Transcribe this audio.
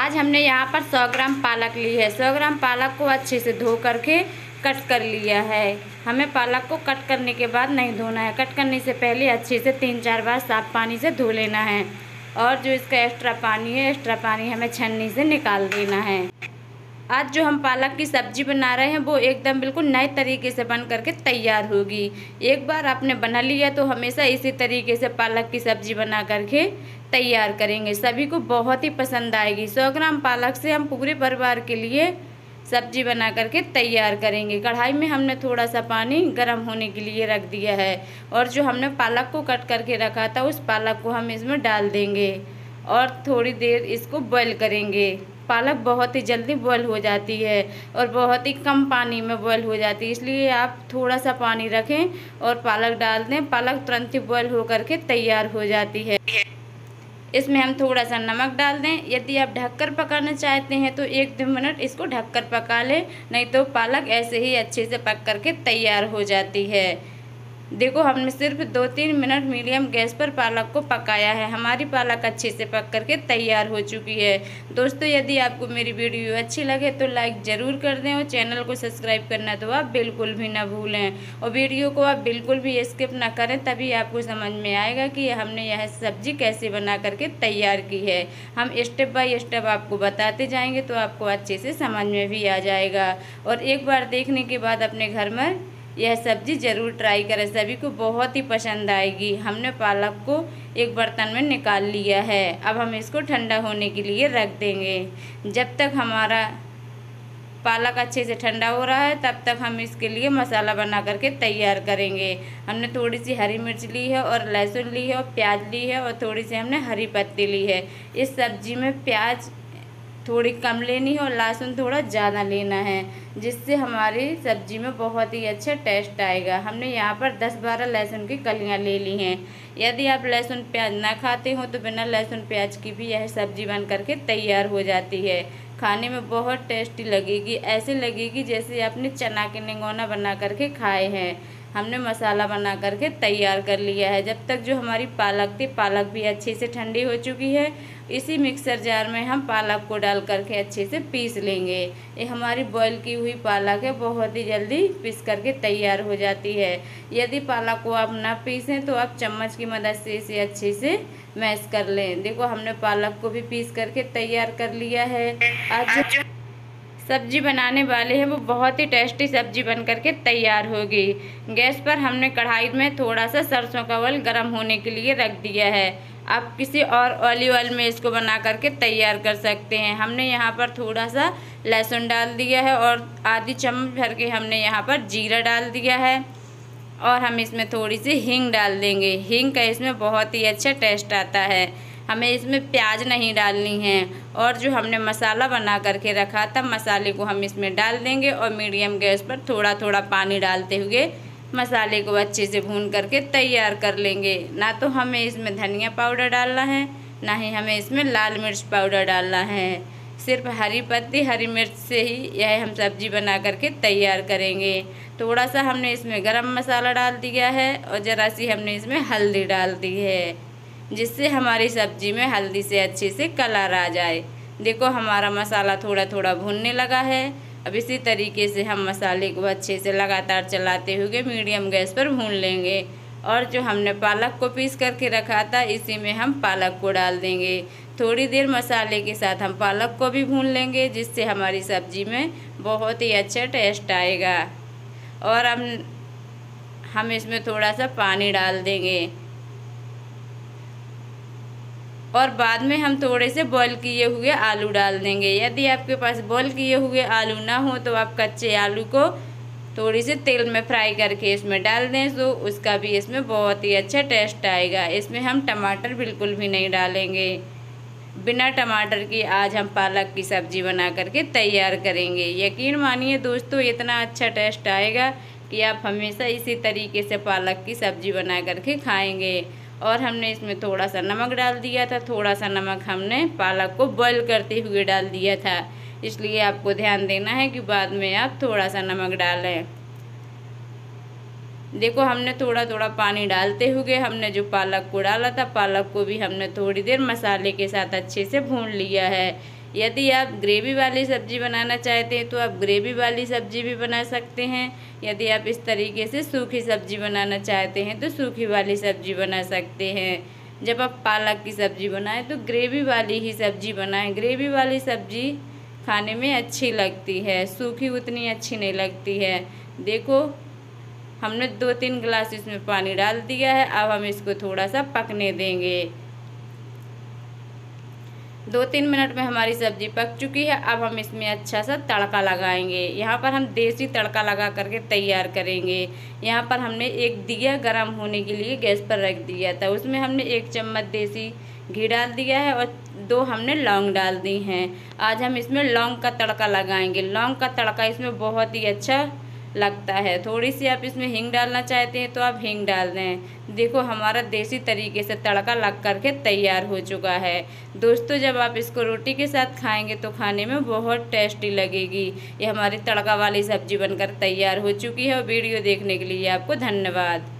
आज हमने यहाँ पर 100 ग्राम पालक ली है। 100 ग्राम पालक को अच्छे से धो करके कट कर लिया है। हमें पालक को कट करने के बाद नहीं धोना है। कट करने से पहले अच्छे से तीन चार बार साफ़ पानी से धो लेना है। और जो इसका एक्स्ट्रा पानी है एक्स्ट्रा पानी हमें छन्नी से निकाल देना है। आज जो हम पालक की सब्ज़ी बना रहे हैं, वो एकदम बिल्कुल नए तरीके से बन करके तैयार होगी। एक बार आपने बना लिया तो हमेशा इसी तरीके से पालक की सब्ज़ी बना करके तैयार करेंगे। सभी को बहुत ही पसंद आएगी। सौ ग्राम पालक से हम पूरे परिवार के लिए सब्ज़ी बना करके तैयार करेंगे। कढ़ाई में हमने थोड़ा सा पानी गर्म होने के लिए रख दिया है और जो हमने पालक को कट करके रखा था, उस पालक को हम इसमें डाल देंगे और थोड़ी देर इसको बॉयल करेंगे। पालक बहुत ही जल्दी बॉयल हो जाती है और बहुत ही कम पानी में बॉयल हो जाती है। इसलिए आप थोड़ा सा पानी रखें और पालक डाल दें। पालक तुरंत ही बॉयल होकर के तैयार हो जाती है। इसमें हम थोड़ा सा नमक डाल दें। यदि आप ढककर पकाना चाहते हैं तो एक दो मिनट इसको ढककर पका लें, नहीं तो पालक ऐसे ही अच्छे से पक करके तैयार हो जाती है। देखो, हमने सिर्फ़ दो तीन मिनट मीडियम गैस पर पालक को पकाया है। हमारी पालक अच्छे से पक करके तैयार हो चुकी है। दोस्तों, यदि आपको मेरी वीडियो अच्छी लगे तो लाइक ज़रूर कर दें और चैनल को सब्सक्राइब करना तो आप बिल्कुल भी ना भूलें। और वीडियो को आप बिल्कुल भी स्किप ना करें, तभी आपको समझ में आएगा कि हमने यह सब्ज़ी कैसे बना करके तैयार की है। हम स्टेप बाई स्टेप आपको बताते जाएँगे तो आपको अच्छे से समझ में भी आ जाएगा। और एक बार देखने के बाद अपने घर में यह सब्ज़ी ज़रूर ट्राई करें। सभी को बहुत ही पसंद आएगी। हमने पालक को एक बर्तन में निकाल लिया है। अब हम इसको ठंडा होने के लिए रख देंगे। जब तक हमारा पालक अच्छे से ठंडा हो रहा है, तब तक हम इसके लिए मसाला बना करके तैयार करेंगे। हमने थोड़ी सी हरी मिर्च ली है और लहसुन ली है और प्याज ली है और थोड़ी सी हमने हरी पत्ती ली है। इस सब्ज़ी में प्याज थोड़ी कम लेनी है और लहसुन थोड़ा ज़्यादा लेना है, जिससे हमारी सब्ज़ी में बहुत ही अच्छा टेस्ट आएगा। हमने यहाँ पर 10-12 लहसुन की कलियाँ ले ली हैं। यदि आप लहसुन प्याज ना खाते हो तो बिना लहसुन प्याज की भी यह सब्ज़ी बन करके तैयार हो जाती है। खाने में बहुत टेस्टी लगेगी, ऐसे लगेगी जैसे आपने चना के निगोना बना करके खाए हैं। हमने मसाला बना करके तैयार कर लिया है। जब तक जो हमारी पालक थी, पालक भी अच्छे से ठंडी हो चुकी है, इसी मिक्सर जार में हम पालक को डाल करके अच्छे से पीस लेंगे। ये हमारी बॉईल की हुई पालक है, बहुत ही जल्दी पीस करके तैयार हो जाती है। यदि पालक को आप ना पीसें तो आप चम्मच की मदद से इसे अच्छे से मैश कर लें। देखो, हमने पालक को भी पीस करके तैयार कर लिया है। आज सब्ज़ी बनाने वाले हैं, वो बहुत ही टेस्टी सब्ज़ी बन करके तैयार होगी। गैस पर हमने कढ़ाई में थोड़ा सा सरसों का ऑयल गर्म होने के लिए रख दिया है। आप किसी और ऑलिव ऑयल में इसको बना करके तैयार कर सकते हैं। हमने यहाँ पर थोड़ा सा लहसुन डाल दिया है और आधी चम्मच भर के हमने यहाँ पर जीरा डाल दिया है और हम इसमें थोड़ी सी हींग डाल देंगे। हींग का इसमें बहुत ही अच्छा टेस्ट आता है। हमें इसमें प्याज नहीं डालनी है। और जो हमने मसाला बना करके रखा था, मसाले को हम इसमें डाल देंगे और मीडियम गैस पर थोड़ा थोड़ा पानी डालते हुए मसाले को अच्छे से भून करके तैयार कर लेंगे। ना तो हमें इसमें धनिया पाउडर डालना है, ना ही हमें इसमें लाल मिर्च पाउडर डालना है। सिर्फ़ हरी पत्ती, हरी मिर्च से ही यह हम सब्ज़ी बना करके तैयार करेंगे। थोड़ा सा हमने इसमें गरम मसाला डाल दिया है और ज़रा सी हमने इसमें हल्दी डाल दी है। जिससे हमारी सब्ज़ी में हल्दी से अच्छे से कलर आ जाए। देखो, हमारा मसाला थोड़ा थोड़ा भुनने लगा है। अब इसी तरीके से हम मसाले को अच्छे से लगातार चलाते हुए मीडियम गैस पर भून लेंगे। और जो हमने पालक को पीस करके रखा था, इसी में हम पालक को डाल देंगे। थोड़ी देर मसाले के साथ हम पालक को भी भून लेंगे, जिससे हमारी सब्ज़ी में बहुत ही अच्छा टेस्ट आएगा। और हम हम इसमें थोड़ा सा पानी डाल देंगे। और बाद में हम थोड़े से बॉईल किए हुए आलू डाल देंगे। यदि आपके पास बॉईल किए हुए आलू ना हो तो आप कच्चे आलू को थोड़ी सी तेल में फ्राई करके इसमें डाल दें। तो उसका भी इसमें बहुत ही अच्छा टेस्ट आएगा। इसमें हम टमाटर बिल्कुल भी नहीं डालेंगे। बिना टमाटर की आज हम पालक की सब्ज़ी बना करके तैयार करेंगे। यकीन मानिए दोस्तों, इतना अच्छा टेस्ट आएगा कि आप हमेशा इसी तरीके से पालक की सब्ज़ी बना करके खाएँगे। और हमने इसमें थोड़ा सा नमक डाल दिया था, थोड़ा सा नमक हमने पालक को बॉईल करते हुए डाल दिया था। इसलिए आपको ध्यान देना है कि बाद में आप थोड़ा सा नमक डालें। देखो, हमने थोड़ा थोड़ा पानी डालते हुए हमने जो पालक को डाला था, पालक को भी हमने थोड़ी देर मसाले के साथ अच्छे से भून लिया है। यदि आप ग्रेवी वाली सब्ज़ी बनाना चाहते हैं तो आप ग्रेवी वाली सब्ज़ी भी बना सकते हैं। यदि आप इस तरीके से सूखी सब्ज़ी बनाना चाहते हैं तो सूखी वाली सब्ज़ी बना सकते हैं। जब आप पालक की सब्ज़ी बनाएँ तो ग्रेवी वाली ही सब्ज़ी बनाएँ। ग्रेवी वाली सब्ज़ी खाने में अच्छी लगती है, सूखी उतनी अच्छी नहीं लगती है। देखो, हमने दो तीन गिलास इसमें पानी डाल दिया है, अब हम इसको थोड़ा सा पकने देंगे। दो तीन मिनट में हमारी सब्ज़ी पक चुकी है। अब हम इसमें अच्छा सा तड़का लगाएँगे। यहाँ पर हम देसी तड़का लगा करके तैयार करेंगे। यहाँ पर हमने एक दिया गरम होने के लिए गैस पर रख दिया था। उसमें हमने एक चम्मच देसी घी डाल दिया है और दो हमने लौंग डाल दी हैं। आज हम इसमें लौंग का तड़का लगाएँगे। लौंग का तड़का इसमें बहुत ही अच्छा लगता है। थोड़ी सी आप इसमें हींग डालना चाहते हैं तो आप हींग डाल दें। देखो, हमारा देसी तरीके से तड़का लग करके तैयार हो चुका है। दोस्तों, जब आप इसको रोटी के साथ खाएँगे तो खाने में बहुत टेस्टी लगेगी। ये हमारी तड़का वाली सब्ज़ी बनकर तैयार हो चुकी है और वीडियो देखने के लिए आपको धन्यवाद।